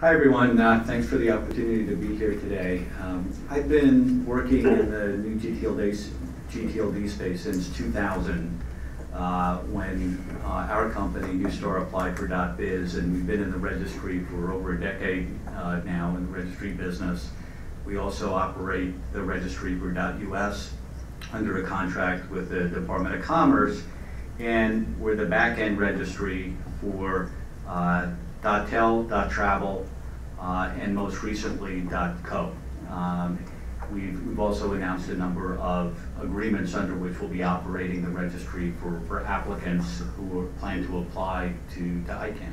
Hi, everyone. Uh, thanks for the opportunity to be here today. Um, I've been working in the new GTLD, GTLD space since 2000 uh, when uh, our company, Neustar, applied for .biz, and we've been in the registry for over a decade uh, now in the registry business. We also operate the registry for .us under a contract with the Department of Commerce, and we're the back-end registry for uh, .tel, .travel, uh, and most recently .co. Um, we've, we've also announced a number of agreements under which we'll be operating the registry for, for applicants who plan to apply to, to ICANN.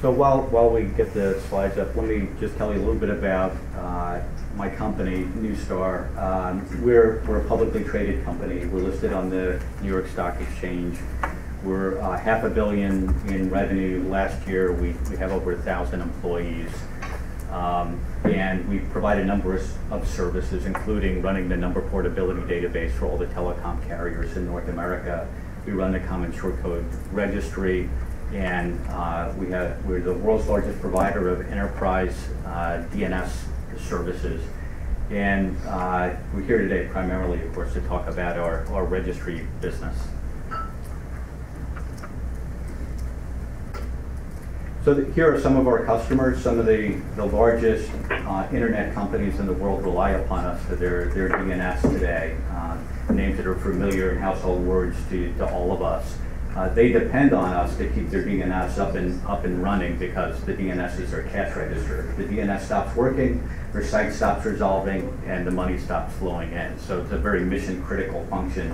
So while, while we get the slides up, let me just tell you a little bit about uh, my company, Neustar. Um, we're, we're a publicly traded company. We're listed on the New York Stock Exchange. We're uh, half a billion in revenue. Last year, we, we have over a thousand employees. Um, and we provide a number of services, including running the number portability database for all the telecom carriers in North America. We run the Common Short Code Registry, and uh, we have, we're the world's largest provider of enterprise uh, DNS services. And uh, we're here today primarily, of course, to talk about our, our registry business. So the, here are some of our customers. Some of the, the largest uh, internet companies in the world rely upon us for their, their DNS today. Uh, names that are familiar and household words to, to all of us. Uh, they depend on us to keep their DNS up and up and running because the DNS is their cash register. If the DNS stops working, their site stops resolving, and the money stops flowing in. So it's a very mission critical function,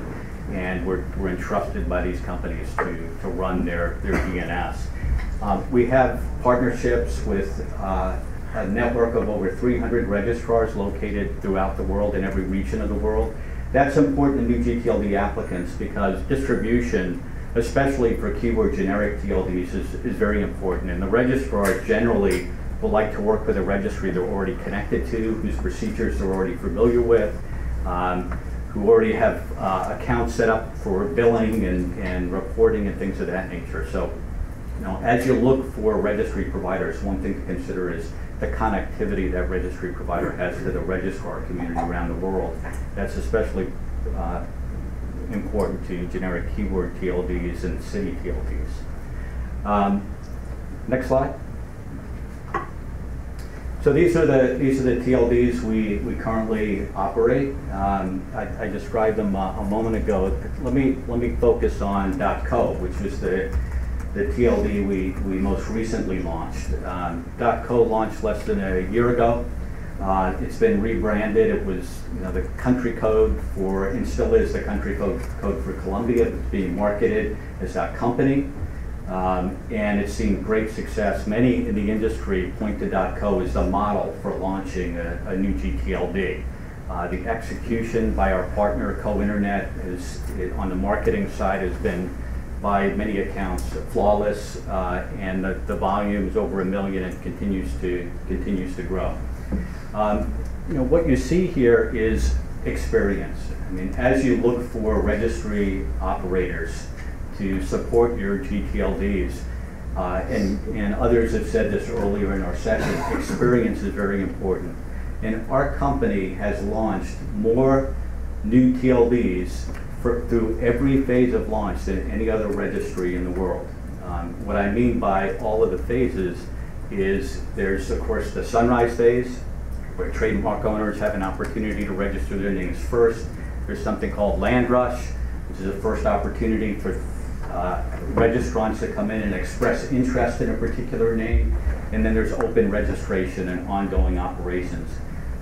and we're, we're entrusted by these companies to, to run their, their DNS. Um, we have partnerships with uh, a network of over 300 registrars located throughout the world in every region of the world. That's important to new GTLD applicants because distribution especially for keyword generic TLDs, is, is very important. And the registrar generally will like to work with a registry they're already connected to, whose procedures they're already familiar with, um, who already have uh, accounts set up for billing and, and reporting and things of that nature. So, as you look for registry providers, one thing to consider is the connectivity that registry provider has to the registrar community around the world. That's especially uh, important to generic keyword TLDs and city TLDs. Um, next slide. So these are the these are the TLDs we, we currently operate. Um, I, I, described them uh, a moment ago. Let me let me focus on .co, which is the the TLD we, we most recently launched. Um, .co launched less than a year ago. Uh, it's been rebranded. It was you know, the country code for, and still is the country code, code for Colombia. It's being marketed as that company. Um, and it's seen great success. Many in the industry point to .co as the model for launching a, a new GTLD. Uh, the execution by our partner, Co-Internet, is, it, on the marketing side has been, by many accounts, flawless, uh, and the, the volume is over a million and continues to, continues to grow. Um, you know, what you see here is experience. I mean, as you look for registry operators to support your GTLDs, uh, and, and others have said this earlier in our session, experience is very important. And our company has launched more new TLDs for, through every phase of launch than any other registry in the world. Um, what I mean by all of the phases is there's, of course, the sunrise phase, where trademark owners have an opportunity to register their names first. There's something called Land Rush, which is a first opportunity for uh, registrants to come in and express interest in a particular name. And then there's open registration and ongoing operations.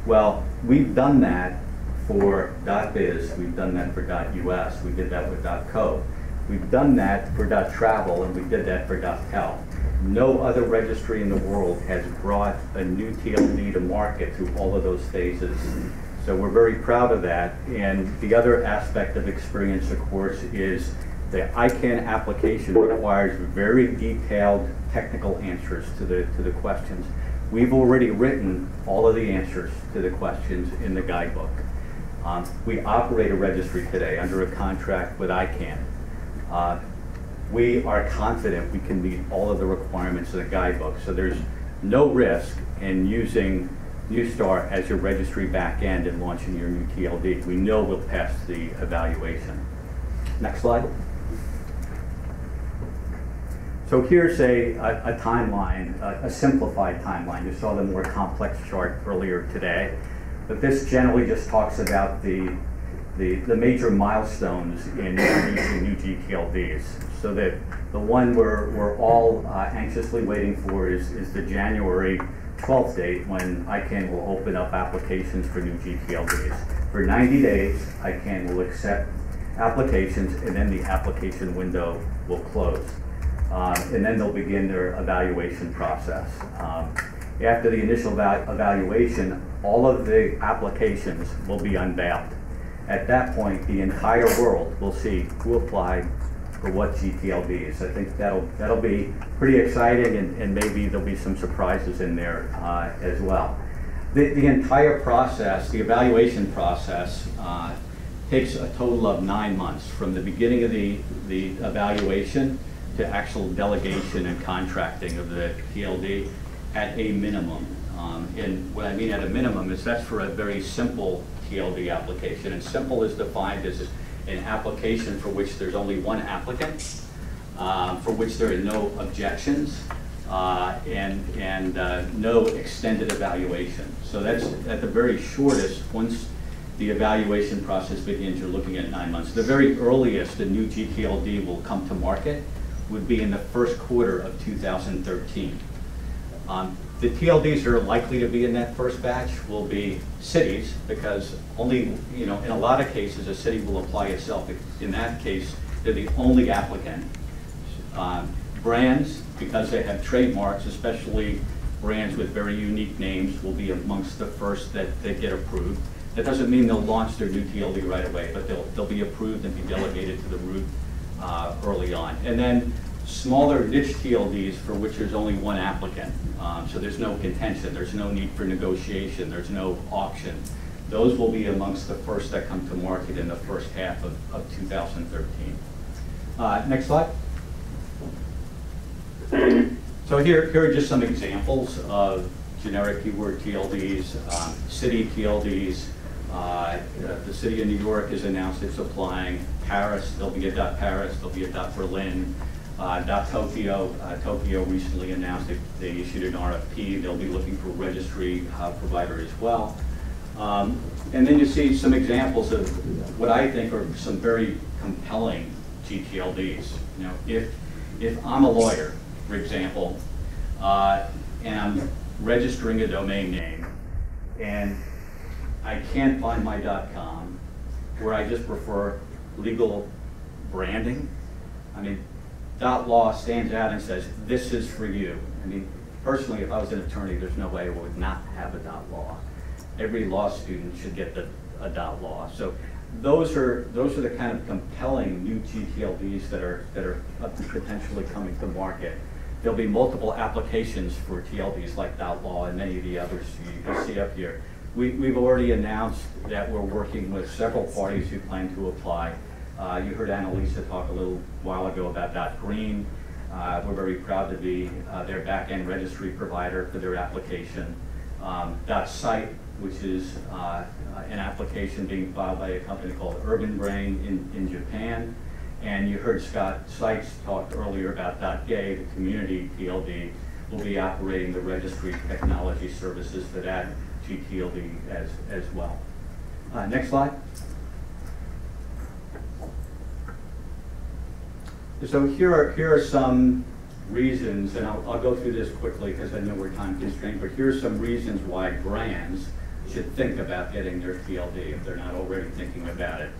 Well, we've done that for .biz, we've done that for .us, we did that with .co. We've done that for .travel, and we did that for .tel. No other registry in the world has brought a new TLD to market through all of those phases. So we're very proud of that. And the other aspect of experience, of course, is the ICANN application requires very detailed technical answers to the, to the questions. We've already written all of the answers to the questions in the guidebook. Um, we operate a registry today under a contract with ICANN. Uh, we are confident we can meet all of the requirements of the guidebook. So there's no risk in using Neustar as your registry backend and launching your new TLD. We know we'll pass the evaluation. Next slide. So here's a, a, a timeline, a, a simplified timeline. You saw the more complex chart earlier today. But this generally just talks about the, the, the major milestones in introducing new GTLDs. So that the one we're, we're all uh, anxiously waiting for is, is the January 12th date when ICANN will open up applications for new GTLDs. For 90 days, ICANN will accept applications and then the application window will close. Um, and then they'll begin their evaluation process. Um, after the initial eva- evaluation, all of the applications will be unveiled. At that point, the entire world will see who applied for what GTLDs. I think that'll that'll be pretty exciting, and, and maybe there'll be some surprises in there uh, as well. The, the entire process, the evaluation process, uh, takes a total of nine months from the beginning of the, the evaluation to actual delegation and contracting of the TLD at a minimum. Um, and what I mean at a minimum is that's for a very simple TLD application. And simple is defined as an application for which there's only one applicant, um, for which there are no objections, uh, and, and uh, no extended evaluation. So that's at the very shortest, once the evaluation process begins, you're looking at nine months. The very earliest the new GTLD will come to market would be in the first quarter of 2013. Um, the TLDs are likely to be in that first batch will be cities, because only, you know, in a lot of cases, a city will apply itself. In that case, they're the only applicant. Um, brands, because they have trademarks, especially brands with very unique names, will be amongst the first that, that get approved. That doesn't mean they'll launch their new TLD right away, but they'll, they'll be approved and be delegated to the root uh, early on. And then smaller niche TLDs for which there's only one applicant. Um, so there's no contention, there's no need for negotiation, there's no auction. Those will be amongst the first that come to market in the first half of, of 2013. Uh, next slide. So here, here are just some examples of generic keyword TLDs, um, city TLDs. Uh, the city of New York has announced it's applying. Paris, there'll be a dot Paris, there'll be a dot Berlin. Uh, dot Tokyo, uh, Tokyo recently announced they, they issued an RFP. They'll be looking for registry uh, provider as well. Um, and then you see some examples of what I think are some very compelling GTLDs. You know, if if I'm a lawyer, for example, uh, and I'm registering a domain name, and I can't find my .com, where I just prefer legal branding. I mean, dot law stands out and says, this is for you. I mean, personally, if I was an attorney, there's no way I would not have a dot law. Every law student should get the, a dot law. So those are, those are the kind of compelling new GTLDs that are, that are potentially coming to market. There'll be multiple applications for TLDs like dot law and many of the others you can see up here. We, we've already announced that we're working with several parties who plan to apply. Uh, you heard Annalisa talk a little while ago about Dot Green. Uh, we're very proud to be uh, their back-end registry provider for their application. Um, Dot Site, which is uh, an application being filed by a company called Urban Brain in, in Japan. And you heard Scott Seitz talk earlier about Dot Gay, the community TLD, will be operating the registry technology services for that GTLD as, as well. Uh, next slide. So here are, here are some reasons, and I'll, I'll go through this quickly because I know we're time constrained, but here are some reasons why brands should think about getting their TLD if they're not already thinking about it.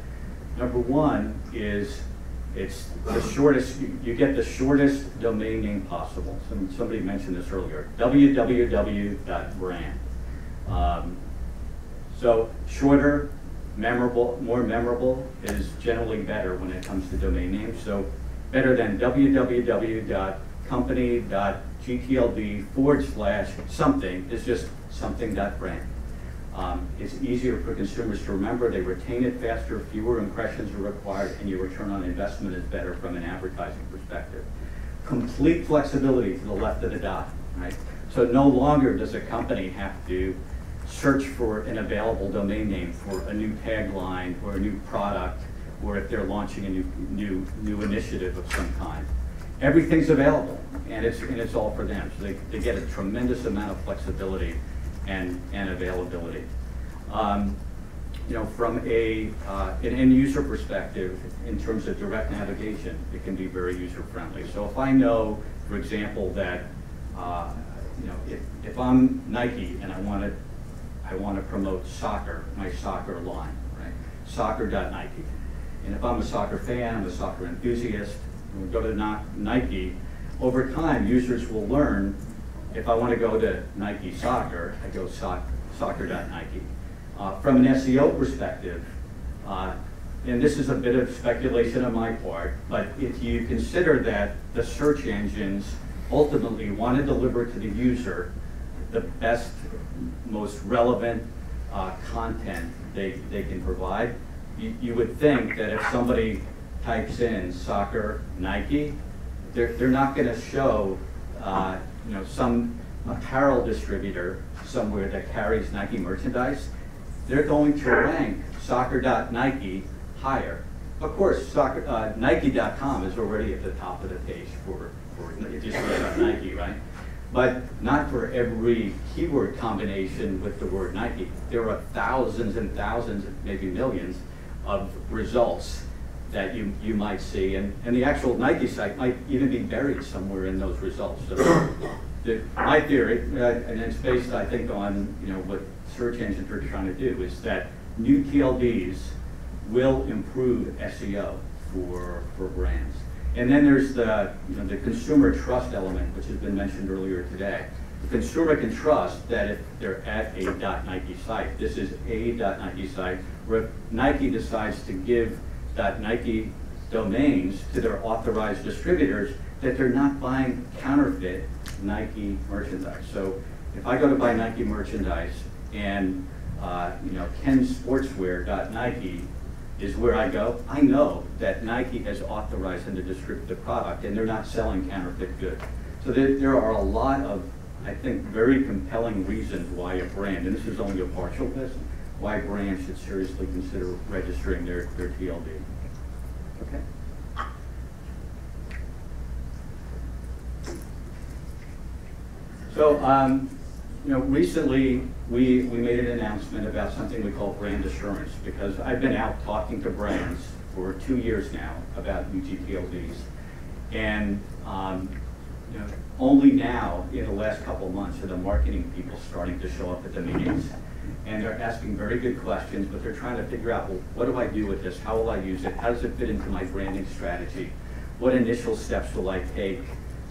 Number one is it's the shortest, you, you get the shortest domain name possible. Some, somebody mentioned this earlier, www.brand. Um, so shorter, memorable, more memorable is generally better when it comes to domain names. So better than www.company.gtld forward slash something is just something.brand. Um, It's easier for consumers to remember, they retain it faster, fewer impressions are required, and your return on investment is better from an advertising perspective. Complete flexibility to the left of the dot, right? So no longer does a company have to search for an available domain name for a new tagline or a new product, or if they're launching a new, new, new initiative of some kind. Everything's available, and it's, and it's all for them. So they, they get a tremendous amount of flexibility and, and availability. Um, you know, from a, uh, an end user perspective, in terms of direct navigation, it can be very user friendly. So if I know, for example, that, uh, you know, if, if I'm Nike and I want to, I want to promote soccer, my soccer line, right? Soccer.nike. And if I'm a soccer fan, I'm a soccer enthusiast, and we go to Nike, over time, users will learn, if I want to go to Nike Soccer, I go soc- soccer.nike. Uh, From an SEO perspective, uh, and this is a bit of speculation on my part, but if you consider that the search engines ultimately want to deliver to the user the best, most relevant uh, content they, they can provide, you, you would think that if somebody types in soccer Nike, they're, they're not going to show, uh, you know, some apparel distributor somewhere that carries Nike merchandise. They're going to rank soccer.nike higher. Of course, soccer, uh, Nike.com is already at the top of the page for, for search on Nike, right? But not for every keyword combination with the word Nike. There are thousands and thousands, maybe millions, of results that you, you might see, and, and the actual Nike site might even be buried somewhere in those results. So the, my theory, uh, and it's based, I think, on you know what search engines are trying to do, is that new TLDs will improve SEO for for brands. And then there's the you know the consumer trust element, which has been mentioned earlier today. The consumer can trust that if they're at a .nike site, this is a .nike site, where Nike decides to give .nike domains to their authorized distributors, that they're not buying counterfeit Nike merchandise. So if I go to buy Nike merchandise and, uh, you know, kensportswear.nike is where I go, I know that Nike has authorized them to distribute the product and they're not selling counterfeit goods. So there, there are a lot of, I think, very compelling reasons why a brand, and this is only a partial list, why brands should seriously consider registering their, their TLD. Okay? So, um, you know, recently, we, we made an announcement about something we call brand assurance, because I've been out talking to brands for two years now about new GTLDs. And, um, only now, in the last couple months, are the marketing people starting to show up at the meetings. And they're asking very good questions, but they're trying to figure out, well, what do I do with this? How will I use it? How does it fit into my branding strategy? What initial steps will I take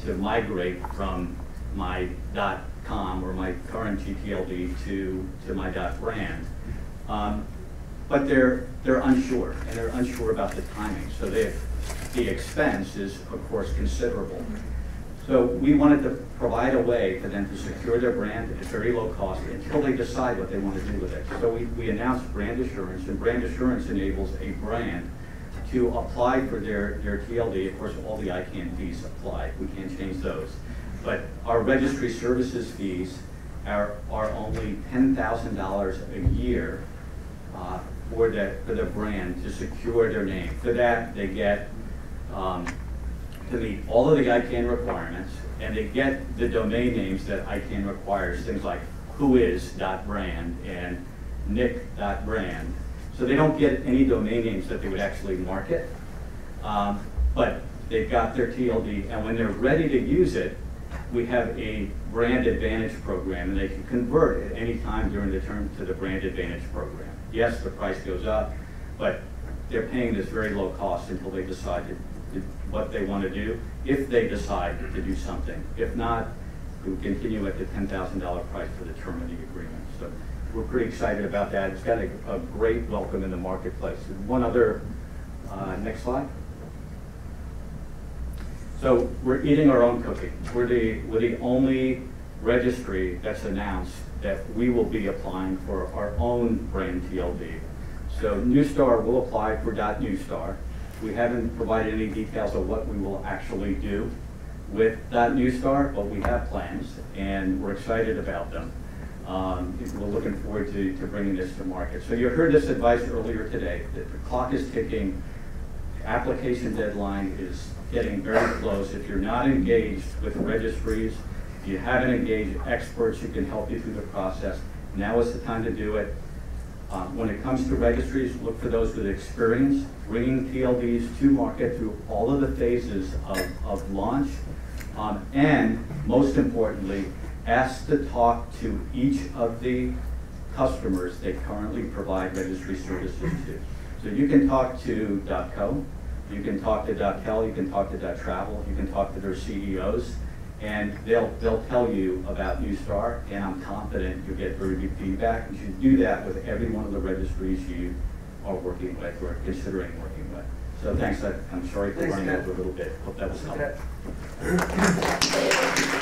to migrate from my dot .com or my current GTLD to, to my .brand? Um, but they're, they're unsure, and they're unsure about the timing. So the expense is, of course, considerable. So we wanted to provide a way for them to secure their brand at very low cost until they decide what they want to do with it. So we, we announced brand assurance, and brand assurance enables a brand to apply for their, their TLD. Of course, all the ICANN fees apply. We can't change those. But our registry services fees are, are only $10,000 a year uh, for the, for the brand to secure their name. For that, they get um, to meet all of the ICANN requirements, and they get the domain names that ICANN requires, things like whois.brand and nic.brand. So they don't get any domain names that they would actually market, um, but they've got their TLD, and when they're ready to use it, we have a brand advantage program, and they can convert at any time during the term to the brand advantage program. Yes, the price goes up, but they're paying this very low cost until they decide to- to- what they want to do, if they decide to do something. If not, we continue at the $10,000 price for the term of the agreement. So we're pretty excited about that. It's got a, a great welcome in the marketplace. One other, uh, next slide. So we're eating our own cooking. We're the, we're the only registry that's announced that we will be applying for our own brand TLD. So Neustar will apply for dot .neustar. We haven't provided any details of what we will actually do with .neustar, but we have plans, and we're excited about them. Um, We're looking forward to, to bringing this to market. So you heard this advice earlier today, that the clock is ticking, application deadline is getting very close. If you're not engaged with registries, if you haven't engaged experts who can help you through the process, now is the time to do it. Uh, When it comes to registries, look for those with experience, bringing TLDs to market through all of the phases of, of launch. Um, And most importantly, ask to talk to each of the customers they currently provide registry services to. So you can talk to .co, you can talk to .tel, you can talk to .travel, you can talk to their CEOs, and they'll, they'll tell you about Neustar, and I'm confident you'll get very good feedback. You should do that with every one of the registries you are working with or considering working with. So thanks, I- I'm sorry for Thanks, running Ted. over a little bit, hope that was helpful. Okay.